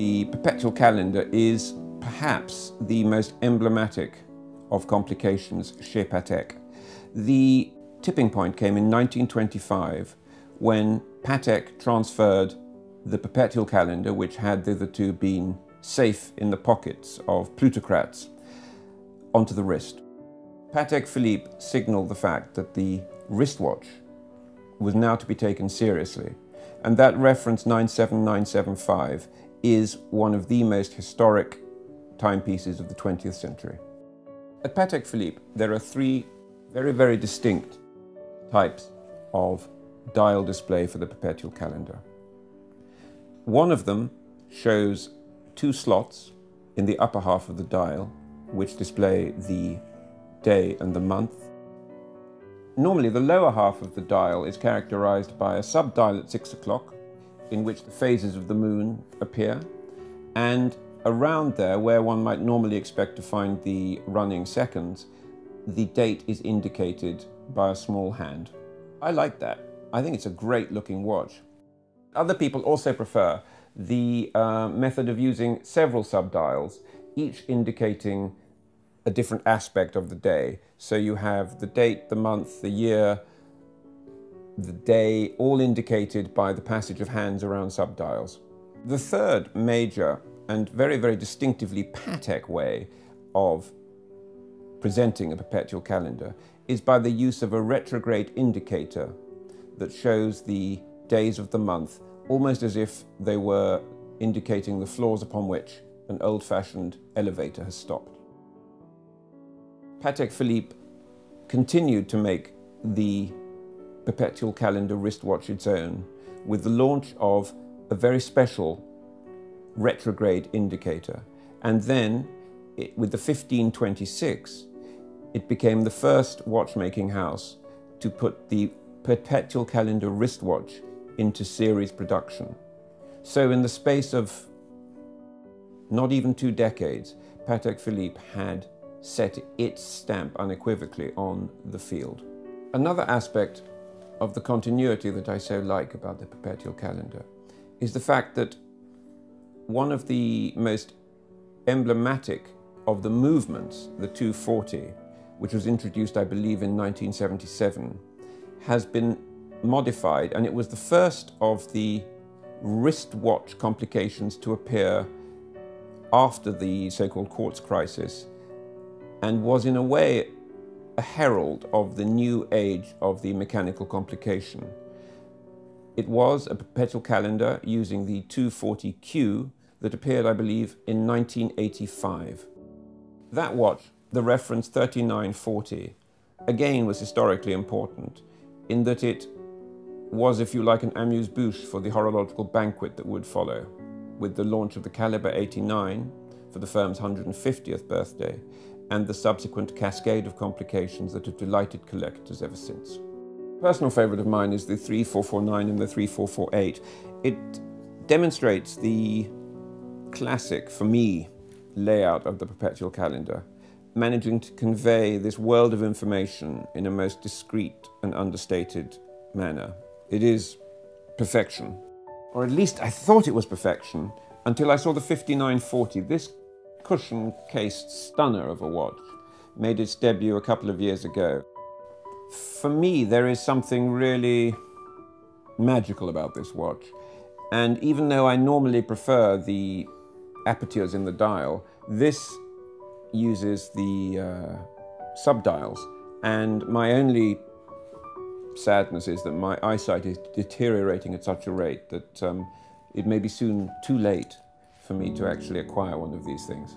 The perpetual calendar is perhaps the most emblematic of complications chez Patek. The tipping point came in 1925 when Patek transferred the perpetual calendar, which had hitherto been safe in the pockets of plutocrats, onto the wrist. Patek Philippe signaled the fact that the wristwatch was now to be taken seriously, and that reference 97975 is one of the most historic timepieces of the 20th century. At Patek Philippe, there are three very, very distinct types of dial display for the perpetual calendar. One of them shows two slots in the upper half of the dial, which display the day and the month. Normally, the lower half of the dial is characterized by a sub-dial at six o'clock, in which the phases of the moon appear, and around there, where one might normally expect to find the running seconds, the date is indicated by a small hand. I like that. I think it's a great looking watch. Other people also prefer the uh, method of using several subdials, each indicating a different aspect of the day. So you have the date, the month, the year, the day, all indicated by the passage of hands around subdials. The third major and very, very distinctively Patek way of presenting a perpetual calendar is by the use of a retrograde indicator that shows the days of the month almost as if they were indicating the floors upon which an old-fashioned elevator has stopped. Patek Philippe continued to make the perpetual calendar wristwatch its own with the launch of a very special retrograde indicator. And then it, with the 1526, it became the first watchmaking house to put the perpetual calendar wristwatch into series production. So in the space of not even two decades, Patek Philippe had set its stamp unequivocally on the field. Another aspect of the continuity that I so like about the perpetual calendar is the fact that one of the most emblematic of the movements, the 240, which was introduced, I believe, in 1977, has been modified, and it was the first of the wristwatch complications to appear after the so-called quartz crisis, and was in a way a herald of the new age of the mechanical complication. It was a perpetual calendar using the 240Q that appeared, I believe, in 1985. That watch, the reference 3940, again was historically important in that it was, if you like, an amuse-bouche for the horological banquet that would follow, with the launch of the Caliber 89 for the firm's 150th birthday, and the subsequent cascade of complications that have delighted collectors ever since. Personal favourite of mine is the 3449 and the 3448. It demonstrates the classic, for me, layout of the perpetual calendar, managing to convey this world of information in a most discreet and understated manner. It is perfection. Or at least I thought it was perfection until I saw the 5940. This cushion-cased stunner of a watch made its debut a couple of years ago. For me, there is something really magical about this watch. And even though I normally prefer the apertures in the dial. This uses the uh, subdials, and my only sadness is that my eyesight is deteriorating at such a rate that um, it may be soon too late for me to actually acquire one of these things.